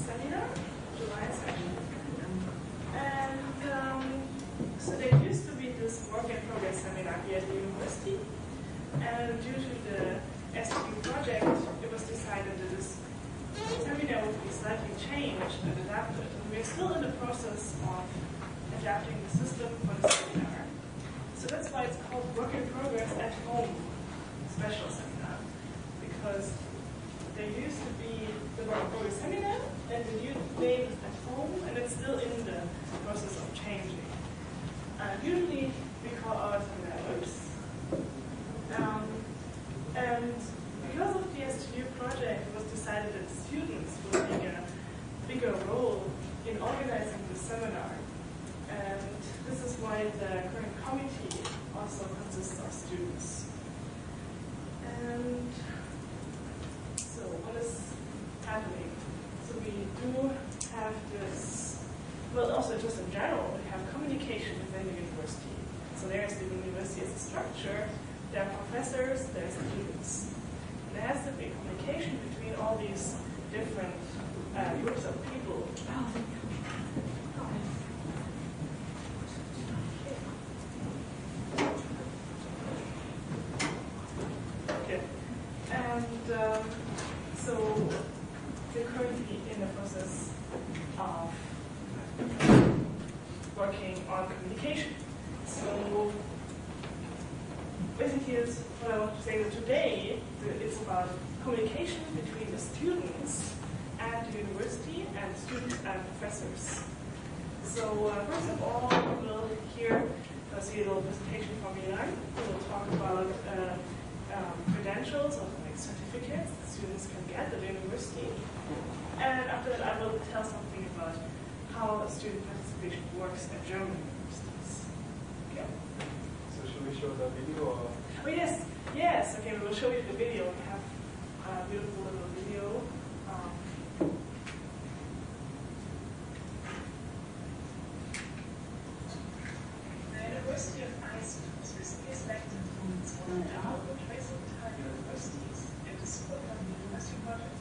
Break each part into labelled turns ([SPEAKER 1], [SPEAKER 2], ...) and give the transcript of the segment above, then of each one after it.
[SPEAKER 1] seminar, July session. And um, so there used to be this work in progress seminar here at the university. And due to the SGU project, it was decided that this seminar would be slightly changed and adapted. And we're still in the process of adapting the system for the seminar. So that's why it's called Work in Progress at Home Special Seminar. Because there used to be the in Progress Seminar, and the new name is at home, and it's still in the process of changing. Uh, usually we call our seminar WIPS. Um, and because of the SGU project, it was decided that students will take a bigger role in organizing the seminar. And this is why the current committee also consists of students. And so what is happening? So we do have this, well also just in general, we have communication within the university. So there's the university as a structure, there are professors, there are students. And there has to be communication between all these different uh, groups of people. Okay. And um, so we're currently in the process of working on communication. So basically, is what I want to say that today it's about communication between the students at the university and students and professors. So uh, first of all, we will hear a little presentation from Milan. We will talk about uh, um, credentials or like certificates that students can get at the university. And after that, I will tell something about student participation works at German universities. Okay.
[SPEAKER 2] So should we show the video or?
[SPEAKER 1] Oh yes, yes. Okay, we will show you the video. We have a beautiful little video. Um, the University of Aizu was recently selected as one of the Harvard Westphal universities in the Super Global University project.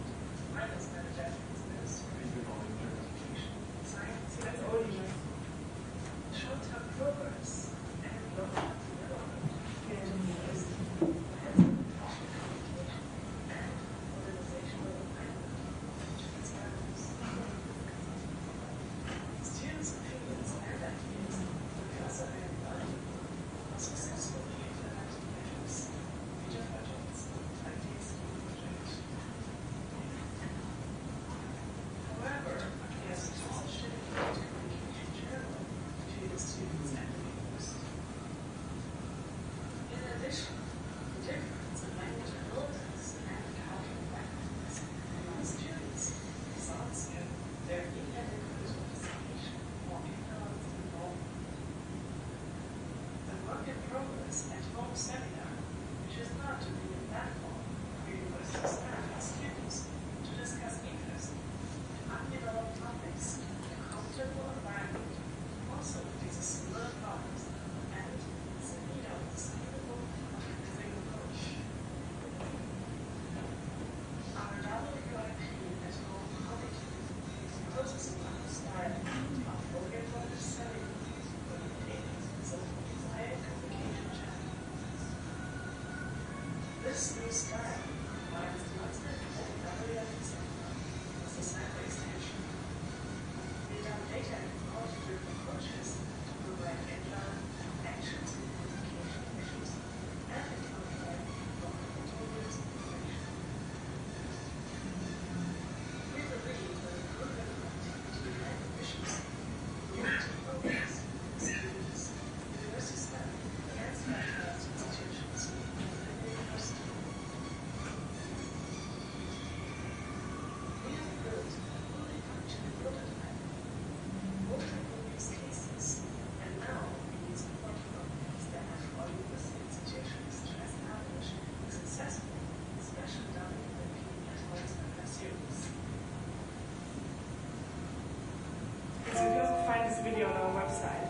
[SPEAKER 1] Finance manager is this. Science, see, that's all you Short-term progress and long-term development in the university has and organizational transparency. Students' opinions and ideas will also be invited on successful future activities, future projects, ideas for projects. However, yes, it's also should be communication generally between the students and the university. In addition, the difference in language abilities and cultural backgrounds among students results in their inadequate participation or ignorance involvement. The work in at home seminar, which is not to be a platform for university staff and students to discuss interest in undeveloped topics in a comfortable environment, also uses similar problems and is in need of a sustainable organizing approach. Our WIP at home committee proposes a start of work in progress seminar for the so desired communication channels. This new style combines the concept of WIP seminar with the cyber extension. We adopt technology-driven approaches to provide agile actions in communication issues and identify notorious information. We believe that improving productivity and efficiency will lead to progress in students, university staff, and specialized institutions within the university. We have built a fully functioning prototype, multiple use cases, and now we need support from staff or university institutions to establish a successful special WWP at home seminar series. So you can also find this video on our website